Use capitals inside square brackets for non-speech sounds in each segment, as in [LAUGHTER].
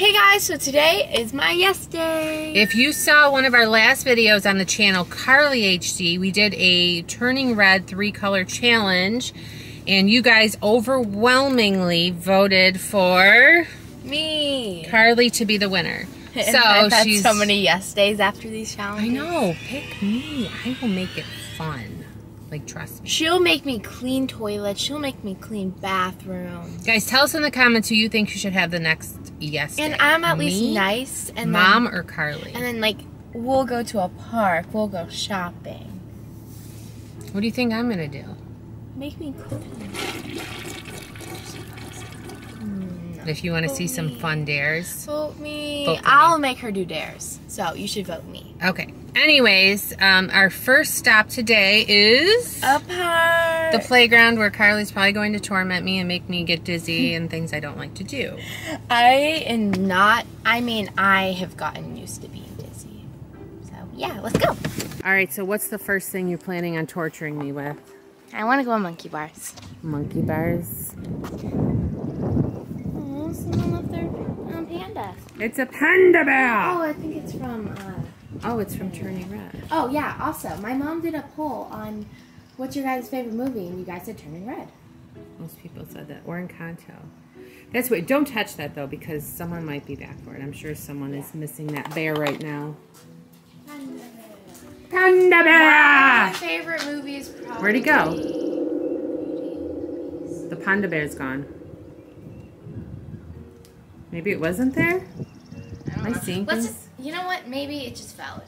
Hey guys, so today is my yes day. If you saw one of our last videos on the channel, Carly HD, we did a turning red three color challenge and you guys overwhelmingly voted for Me. Carly to be the winner. [LAUGHS] So I've had she's so many yes days after these challenges. I know, pick me. I will make it fun. Like trust me. She'll make me clean toilets. She'll make me clean bathrooms. Guys, tell us in the comments who you think you should have the next yes And day. I'm at Me, least nice. And Mom Then, or Carly? and then like we'll go to a park. We'll go shopping. what do you think I'm gonna do? Make me cook. If you want to see some fun dares. Vote me. Vote I'll make her do dares. So you should vote me. Okay. Anyways, um, our first stop today is A park. the playground where Carly's probably going to torment me and make me get dizzy [LAUGHS] and things I don't like to do. I am not. I mean, I have gotten used to being dizzy. So yeah, let's go. All right, so what's the first thing you're planning on torturing me with? I want to go on monkey bars. Monkey bars. Someone left their um, panda. It's a panda bear. Oh, I think it's from. Uh, Oh, it's from Turning Red. oh yeah. Also, my mom did a poll on what's your guys' favorite movie, and you guys said Turning Red. Most people said that. Or Encanto. That's what. Don't touch that though, because someone might be back for it. I'm sure someone is missing that bear right now. Panda My bear. favorite movie is probably. Where'd he go? The panda bear's gone. Maybe it wasn't there. Am I seeing Let's. things? You know what? Maybe it just fell.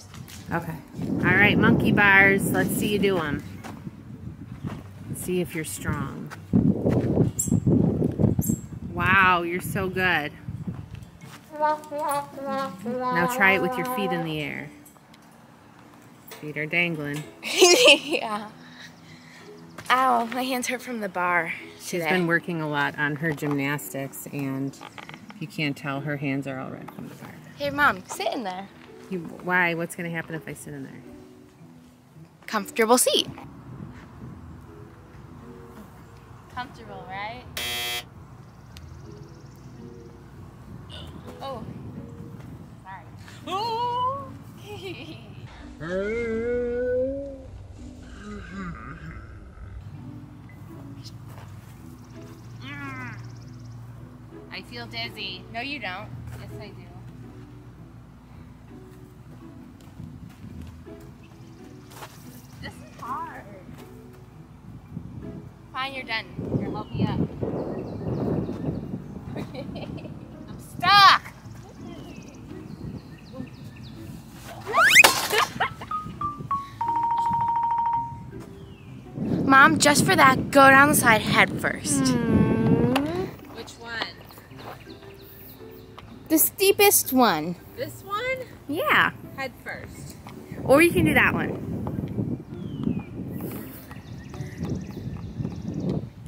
Okay. All right, monkey bars. Let's see you do them. See if you're strong. Wow, you're so good. Now try it with your feet in the air. Feet are dangling. [LAUGHS] yeah. Ow, my hands hurt from the bar She's been working a lot on her gymnastics, and you can't tell, her hands are all red from the bar. Hey, mom, sit in there. You, why? What's going to happen if I sit in there? Comfortable seat. Comfortable, right? Oh. Sorry. [LAUGHS] Oh. I feel dizzy. no, you don't. Yes, I do. This is hard. Fine, you're done. Here, help me up. [LAUGHS] I'm stuck. Mom, just for that, go down the side head first. Which The steepest one. This one? Yeah. Head first. Or you can do that one.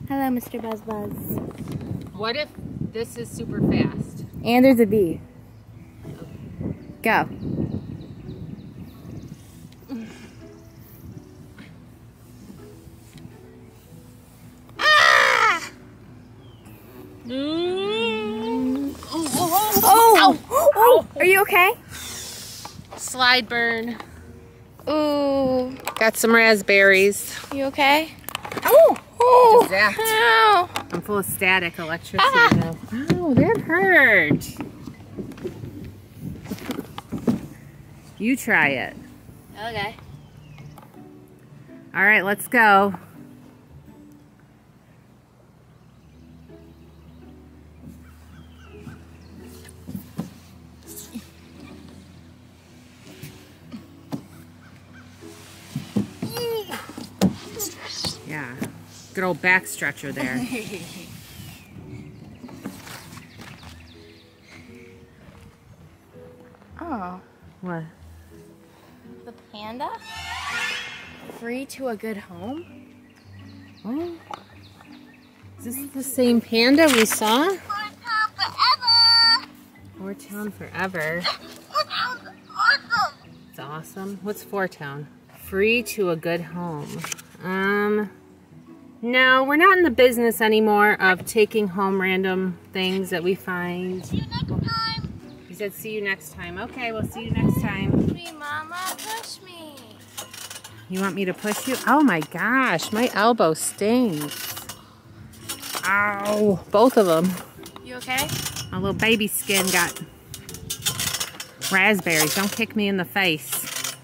Hello, Mr. Buzz Buzz. What if this is super fast? And there's a bee. Go. Okay? Slide burn. Ooh, Got some raspberries. you okay? Oh, oh, Zapped. ow. I'm full of static electricity Ah. now. Oh, that hurt. You try it. Okay. All right, let's go. Good old back stretcher there. [LAUGHS] Oh, what? the panda? Free to a good home? What? Is this the same panda we saw? Four Town Forever. It's awesome. What's Four Town? Free to a good home. Um, no, we're not in the business anymore of taking home random things that we find. You said see you next time. Okay, we'll see you next time. Push me, Mama. Push me. You want me to push you? Oh my gosh, my elbow stings. Ow, both of them. You okay? My little baby skin got raspberries. Don't kick me in the face.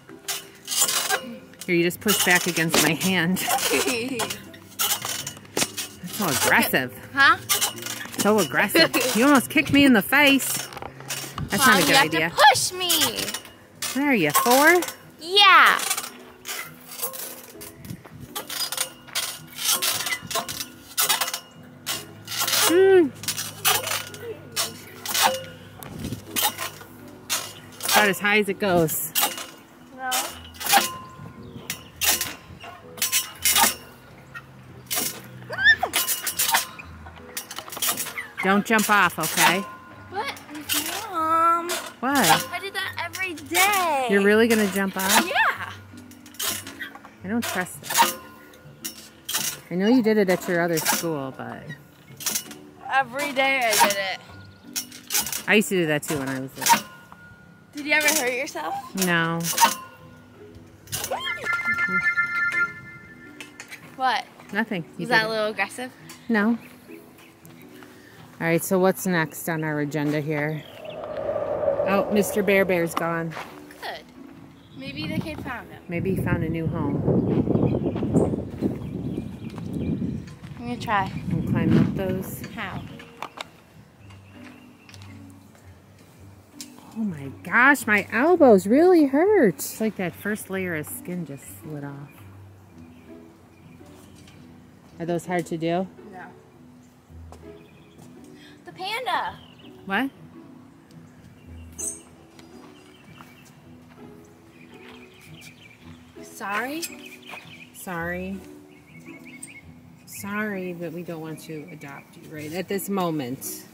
Here, you just push back against my hand. [LAUGHS] So aggressive. huh? So aggressive. [LAUGHS] You almost kicked me in the face. That's Mom, not a good idea. to push me. Are you, four? Yeah. Hmm. About as high as it goes. Don't jump off, okay? What? Mom. What? I did that every day. You're really gonna jump off? Yeah. I don't trust that. I know you did it at your other school, but Every day I did it. I used to do that too when I was little. Did you ever hurt yourself? No. What? Nothing. You Was that a little aggressive? No. All right, so what's next on our agenda here? Oh, Mr. Bear Bear's gone. Good. Maybe the kid found him. Maybe he found a new home. I'm gonna try. And climb up those. How? Oh my gosh, my elbows really hurt. It's like that first layer of skin just slid off. Are those hard to do? No. Panda. What? Sorry. Sorry. Sorry, but we don't want to adopt you right at this moment.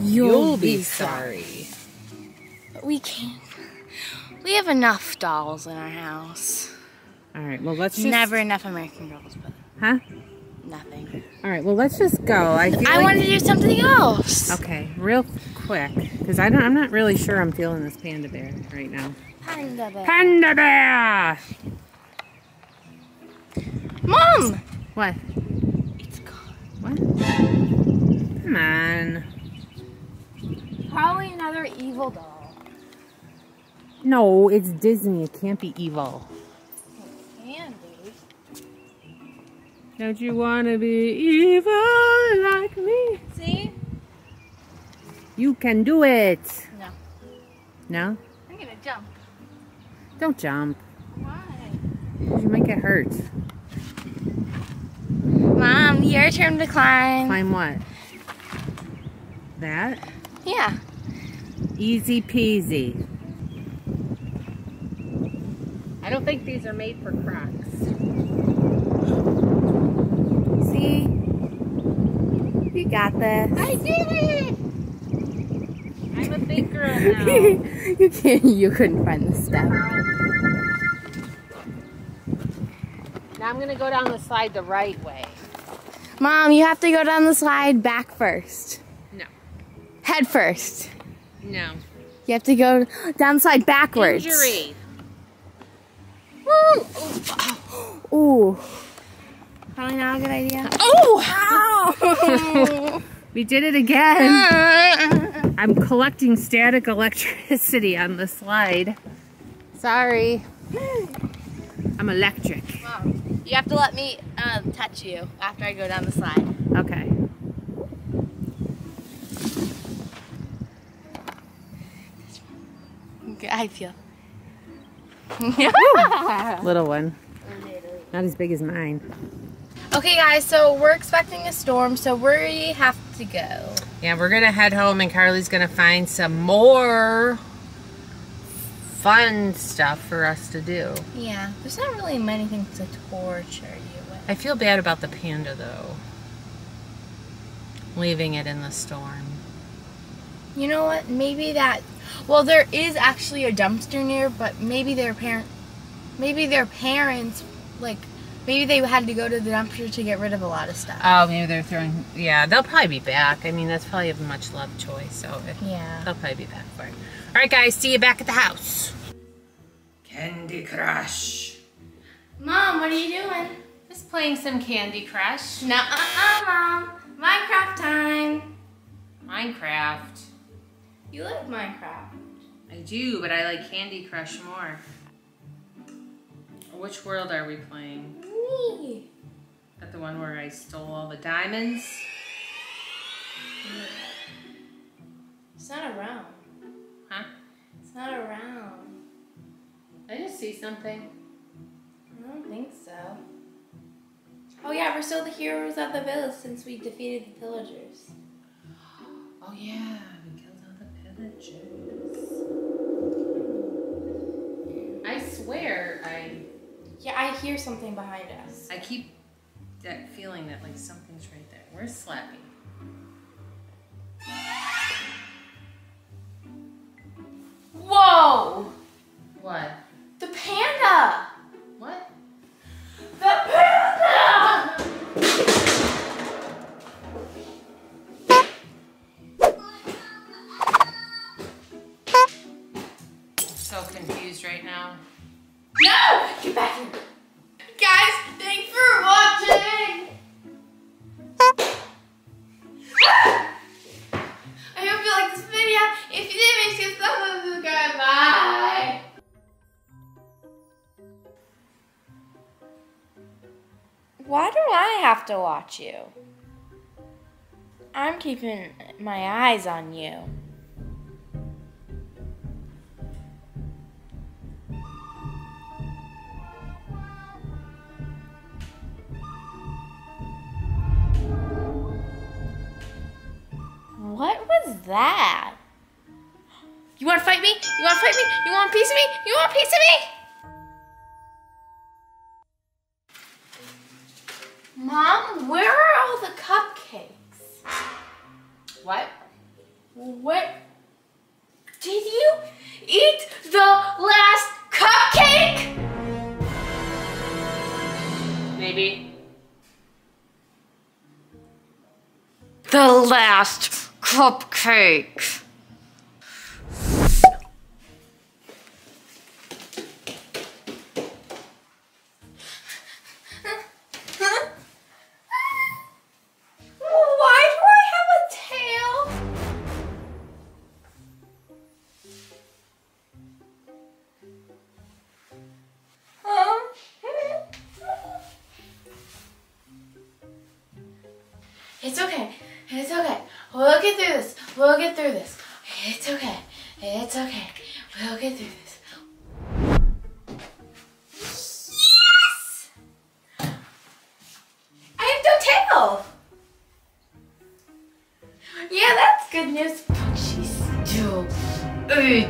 You'll, be, sorry. But we can't. We have enough dolls in our house. All right, well, let's just... Never enough American Girls, but Huh? Nothing. All right, well, let's just go. I feel I like... want to do something else. Okay, real quick, because I don't, I'm not really sure I'm feeling this panda bear right now. Panda bear. Panda bear! Mom! What? It's gone. What? Come on. Probably another evil doll. No, it's Disney. It can't be evil. Don't you want to be evil like me? See? You can do it. No. No? I'm gonna jump. Don't jump. Why? You might get hurt. Mom, your turn to climb. Climb what? That? Yeah. Easy peasy. I don't think these are made for Crocs. See? You got this. I did it! I'm a big girl [LAUGHS] now. you can't. You couldn't find the step. now I'm gonna go down the slide the right way. Mom, you have to go down the slide back first. No. Head first. No. You have to go down the slide backwards. Injury. Woo! [GASPS] Ooh. Probably not a good idea. Oh! [LAUGHS] We did it again. [LAUGHS] I'm collecting static electricity on the slide. Sorry. I'm electric. You have to let me um, touch you after I go down the slide. Okay. Okay, I feel. [LAUGHS] Little one. Not as big as mine. Okay, guys, so we're expecting a storm, so we have to go. Yeah, we're gonna head home and Carly's gonna find some more fun stuff for us to do. Yeah, there's not really many things to torture you with. I feel bad about the panda though. Leaving it in the storm. You know what? Maybe that. Well, there is actually a dumpster near, but maybe their parent, maybe their parents like Maybe they had to go to the dumpster to get rid of a lot of stuff. Oh, maybe they're throwing. Yeah, they'll probably be back. I mean, that's probably a much loved choice. So if, Yeah. they'll probably be back for it. All right, guys. See you back at the house. Candy Crush. Mom, what are you doing? Just playing some Candy Crush. No, uh-uh, Mom. Minecraft time. Minecraft. You like Minecraft. I do, but I like Candy Crush more. Which world are we playing? Me. That the one where I stole all the diamonds? It's not around. Huh? It's not around. I just see something. I don't think so. Oh yeah, we're still the heroes of the village since we defeated the pillagers. [GASPS] Oh yeah, we killed all the pillagers. Hmm. I swear, I Yeah, I hear something behind us. I keep that feeling that like something's right there. Where's Slappy? Whoa! What? Why do I have to watch you? I'm keeping my eyes on you. What was that? You want to fight me? You want to fight me? You want a piece of me? You want a piece of me? Mom, where are all the cupcakes? What? What? Did you eat the last cupcake? Maybe. The last cupcake. 12. Yeah, that's good news. But she's still 8.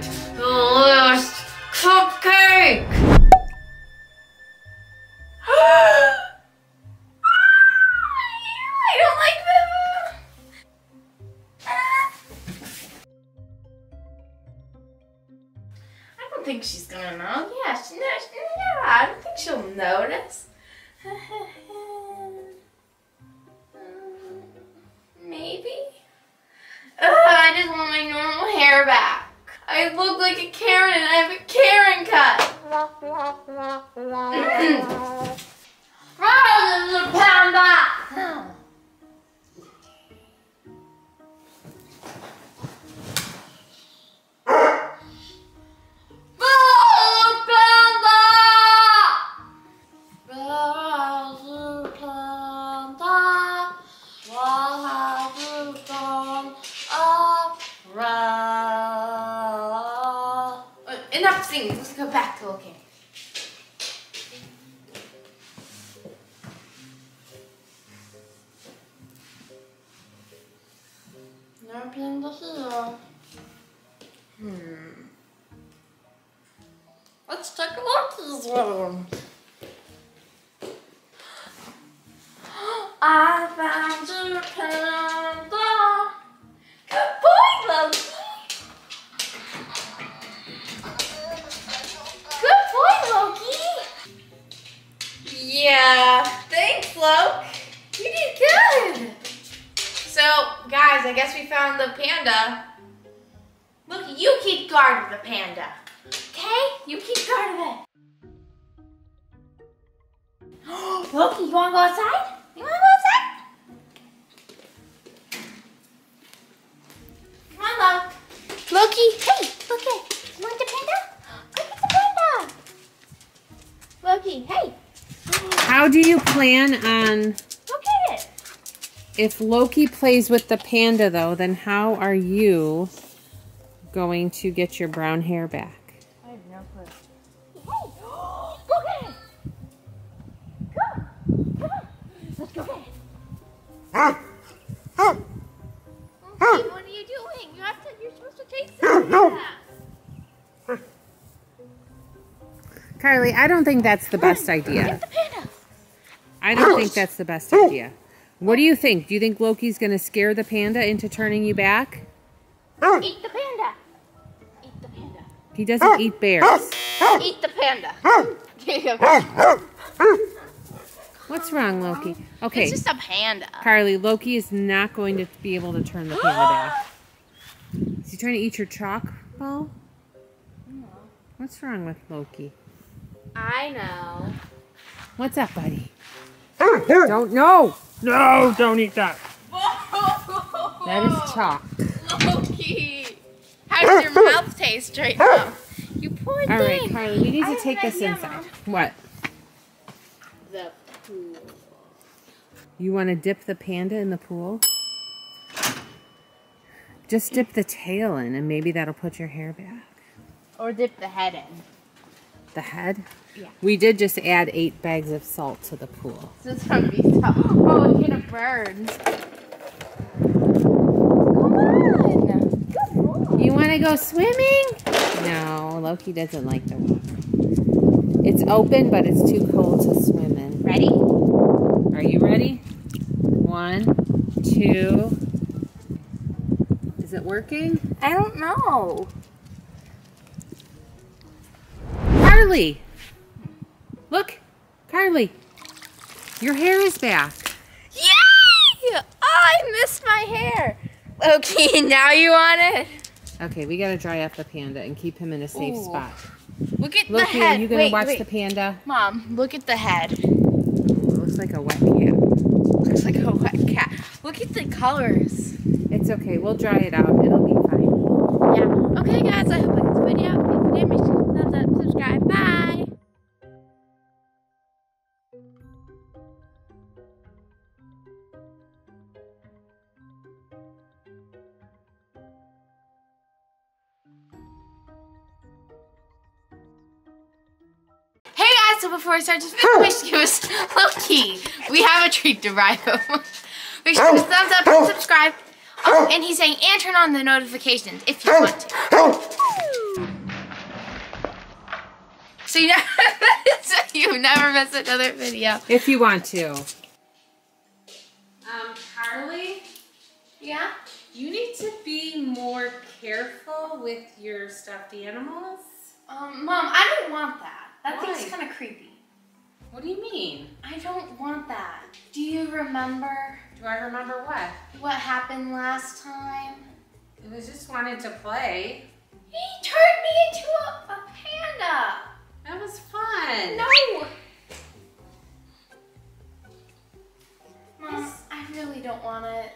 Yeah. Thanks, Flo. You did good. So, guys, I guess we found the panda. Look, you keep guard of the panda. Okay? You keep guard of it. [GASPS] Look, you wanna go outside? You wanna go outside? Come on, Loke. Loki, hey, look at, you want the panda? Look at the panda. Loki, hey. How do you plan on look at it. if Loki plays with the panda though, then how are you going to get your brown hair back? I have no clue. Hey, [GASPS] look at it. Come, come on. Let's go get it. Loki, what are you doing? You have to, you're supposed to chase the panda. Carly, I don't think that's the best idea. Get the panda. I don't think [COUGHS] that's the best idea. What do you think? Do you think Loki's going to scare the panda into turning you back? Eat the panda. Eat the panda. He doesn't eat bears. Eat the panda. Here you go. What's wrong, Loki? Okay, It's just a panda. Carly, Loki is not going to be able to turn the panda back. Is he trying to eat your chalk ball? What's wrong with Loki? I know. What's up, buddy? Don't no, no, don't eat that. That is chalk. Loki. How does your mouth taste right now? You poor All right, thing. Carly, we need to have take this inside. Mom. What? The pool. You want to dip the panda in the pool? Just dip the tail in, and maybe that'll put your hair back. Or dip the head in. The head? Yeah. We did just add eight bags of salt to the pool. It's gonna be tough. Oh, it's gonna burn. Come on. Good boy. You want to go swimming? No, Loki doesn't like the water. It's open, but it's too cold to swim in. Ready? Are you ready? One, two. Is it working? I don't know. Carly! Look, Carly. Your hair is back. Yay! Oh, I missed my hair. Okay, [LAUGHS] now you want it? Okay, we gotta dry up the panda and keep him in a safe Ooh. spot. Look at the Loki, head. are you gonna wait, watch wait. the panda? Mom, look at the head. It looks like a wet cat. Looks like a wet cat. Look at the colors. It's okay, we'll dry it out. It'll so before I start this video, make sure to give us Loki. We have a treat to ride home. Make sure to give a thumbs up and subscribe. Oh, and he's saying, and turn on the notifications if you want to. So you never, [LAUGHS] so you never miss another video. If you want to. Um, Carly, Yeah? you need to be more careful with your stuffed animals. Um, Mom, I don't want that. That Why? thing's kind of creepy. What do you mean? I don't want that. Do you remember Do I remember what? what happened last time? It was just wanted to play. He turned me into a, a panda. That was fun. No. Mom, I really don't want it.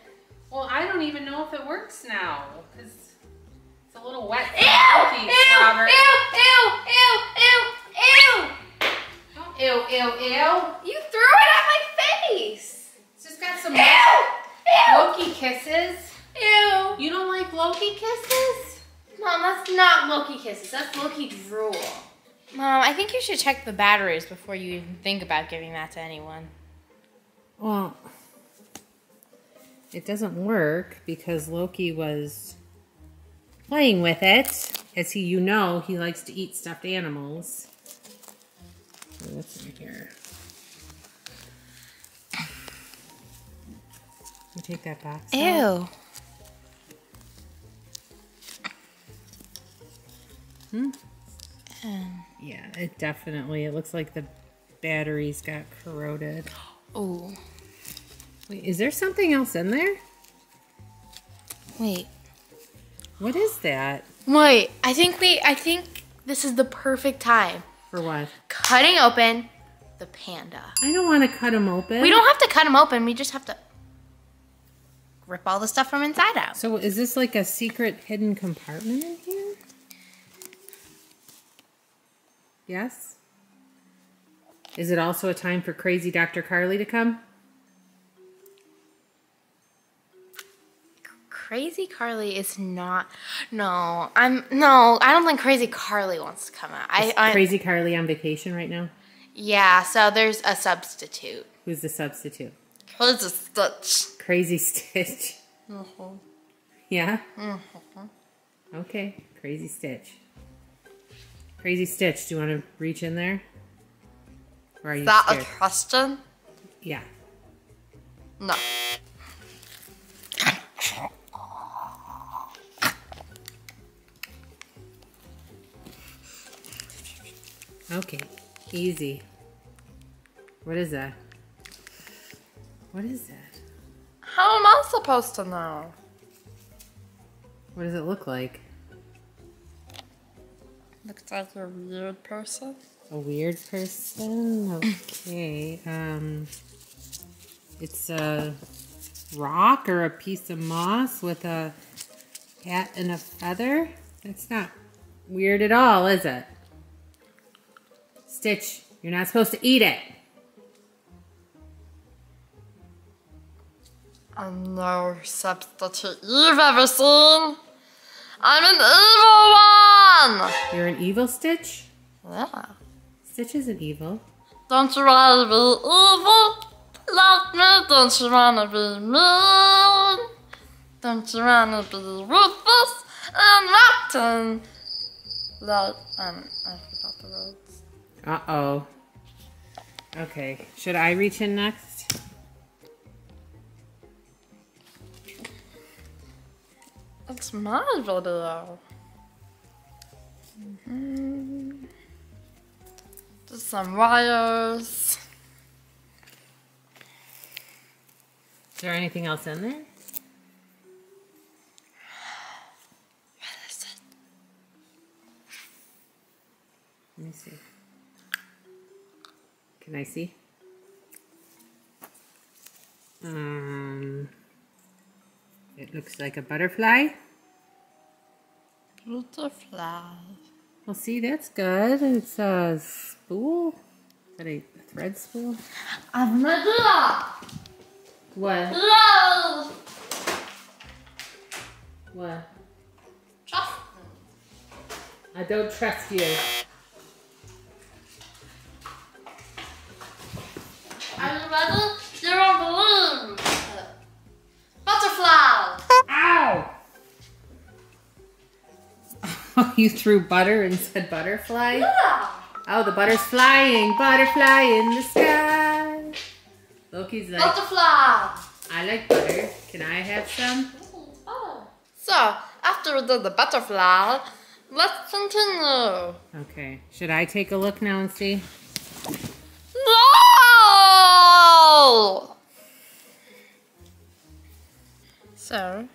Well, I don't even know if it works now because it's a little wet. Ew! Loki, Ew! Ew! Ew! Ew! Ew! Ew! Ew, ew, ew. You threw it at my face. It's just got some Ew! Ew! Loki kisses. Ew! You don't like Loki kisses? Mom, that's not Loki kisses. That's Loki drool. Mom, I think you should check the batteries before you even think about giving that to anyone. Well, it doesn't work because Loki was playing with it. As he, you know, he likes to eat stuffed animals. What's in here? You take that box. out? Hmm? Ew. Yeah, it definitely. It looks like the batteries got corroded. [GASPS] Oh. Wait, is there something else in there? Wait. What is that? Wait. I think we. I think this is the perfect time. For what? Cutting open the panda. I don't want to cut them open. We don't have to cut them open. We just have to rip all the stuff from inside out. So is this like a secret hidden compartment in here? Yes? Is it also a time for crazy Dr. Carly to come? Crazy Carly is not. No, I'm no. I don't think Crazy Carly wants to come out. I, I Crazy Carly on vacation right now? yeah. So there's a substitute. Who's the substitute? Who's the Stitch. Crazy [LAUGHS] Stitch. Mm-hmm. Yeah? Okay, Crazy Stitch. Crazy Stitch, do you want to reach in there? Or are you Is that a scared? question? Yeah. No. Okay, easy. What is that? What is that? How am I supposed to know? What does it look like? Looks like a weird person. A weird person? Okay. Um it's a rock or a piece of moss with a hat and a feather. That's not weird at all, is it? Stitch, you're not supposed to eat it. I'm no substitute you've ever seen. I'm an evil one! You're an evil Stitch? Yeah. Stitch isn't evil. Don't you wanna be evil? Like me, don't you wanna be mean? Don't you wanna be ruthless and rotten? Like, um, I forgot the words. Uh-oh. Okay, should I reach in next? It's my video. Mhm. Just some wires. Is there anything else in there? Can I see? Um, it looks like a butterfly. Butterfly. Well, see, that's good. It's a spool. Is that a thread spool? I've an idea! What? What? Trust me. I don't trust you. You threw butter and said butterfly? Yeah. Oh, the butter's flying. Butterfly in the sky. Loki's like, Butterfly. I like butter. Can I have some? Oh. So, after we did the butterfly, let's continue. Okay. Should I take a look now and see? No! So,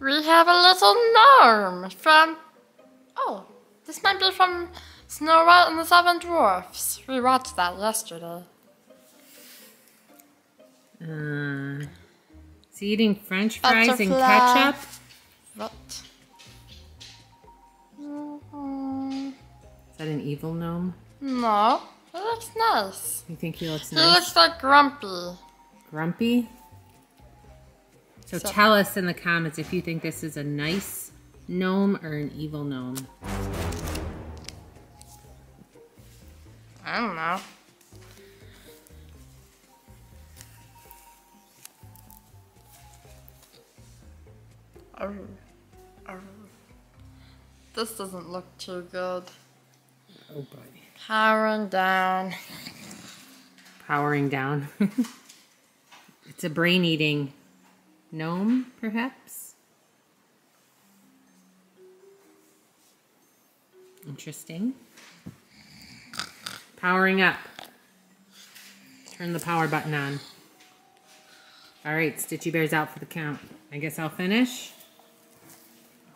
we have a little gnome from. Oh, this might be from Snow White and the Seven Dwarfs. We watched that yesterday. Uh, is he eating french fries and ketchup? What? Mhm. Is that an evil gnome? No, he looks nice. You think he looks nice? He looks like Grumpy. Grumpy? So, So- tell us in the comments if you think this is a nice gnome or an evil gnome. I don't know. This doesn't look too good. Oh boy. Powering down. Powering down. [LAUGHS] it's a brain eating gnome, perhaps? Interesting. Powering up. Turn the power button on. All right, Stitchy Bear's out for the count. I guess I'll finish.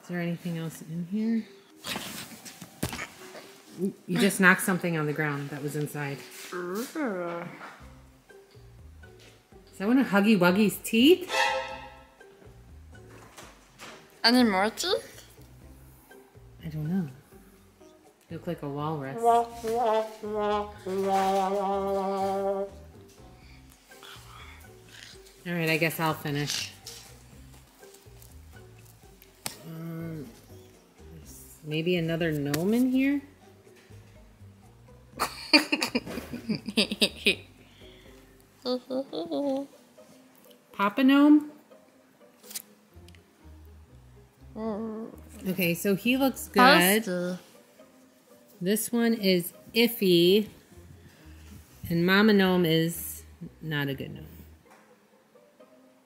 Is there anything else in here? You just knocked something on the ground that was inside. Is that one of Huggy Wuggy's teeth? Any more teeth? I don't know. You look like a walrus. All right, I guess I'll finish. Um, maybe another gnome in here? [LAUGHS] Papa gnome? Okay, so he looks good. This one is iffy. And Mama Gnome is not a good gnome.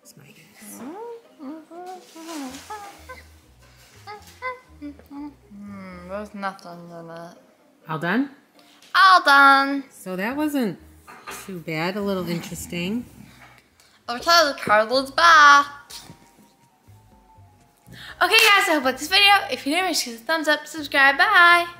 That's my guess. Hmm, there's nothing in it. All done? All done. So that wasn't too bad. A little interesting. Okay, Carla's back. Okay guys, I hope you liked this video. If you did, make sure to thumbs up, subscribe, bye.